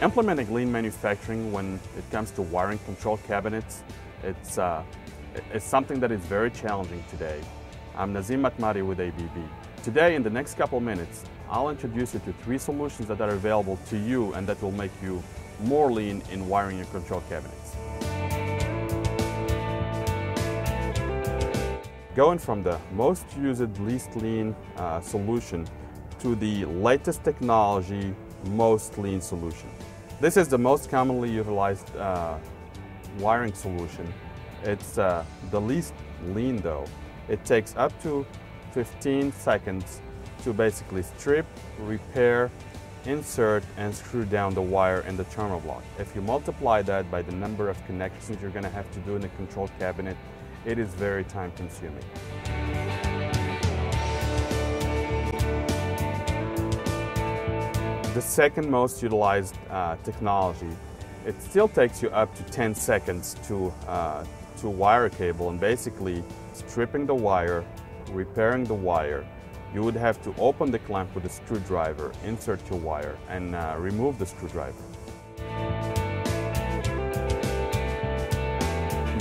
Implementing lean manufacturing when it comes to wiring control cabinets, it's, uh, it's something that is very challenging today. I'm Nazim Matmari with ABB. Today, in the next couple minutes, I'll introduce you to three solutions that are available to you and that will make you more lean in wiring your control cabinets. Going from the most used, least lean uh, solution to the latest technology, most lean solution. This is the most commonly utilized uh, wiring solution. It's uh, the least lean though. It takes up to 15 seconds to basically strip, repair, insert and screw down the wire in the terminal block. If you multiply that by the number of connections you're going to have to do in the control cabinet, it is very time consuming. The second most utilized uh, technology, it still takes you up to 10 seconds to, uh, to wire a cable and basically stripping the wire, repairing the wire. You would have to open the clamp with a screwdriver, insert your wire, and uh, remove the screwdriver.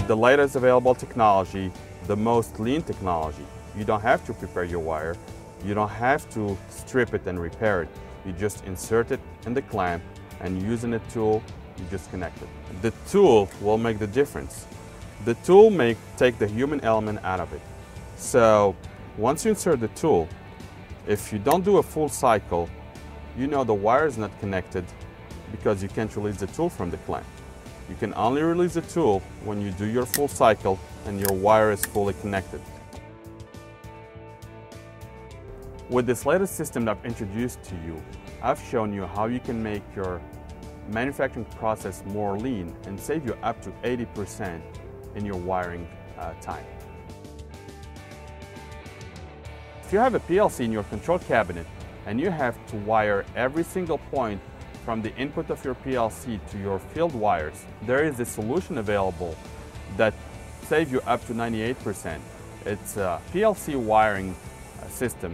The latest available technology, the most lean technology. You don't have to prepare your wire. You don't have to strip it and repair it. You just insert it in the clamp and using a tool, you just connect it. The tool will make the difference. The tool may take the human element out of it. So once you insert the tool, if you don't do a full cycle, you know the wire is not connected because you can't release the tool from the clamp. You can only release the tool when you do your full cycle and your wire is fully connected. With this latest system that I've introduced to you, I've shown you how you can make your manufacturing process more lean and save you up to 80% in your wiring uh, time. If you have a PLC in your control cabinet and you have to wire every single point from the input of your PLC to your field wires, there is a solution available that saves you up to 98%. It's a PLC wiring uh, system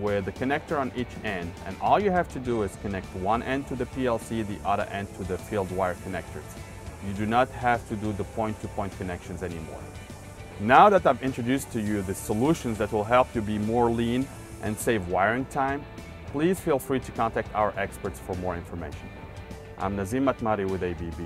with the connector on each end and all you have to do is connect one end to the PLC, the other end to the field wire connectors. You do not have to do the point-to-point -point connections anymore. Now that I've introduced to you the solutions that will help you be more lean and save wiring time, please feel free to contact our experts for more information. I'm Nazim Matmari with ABB.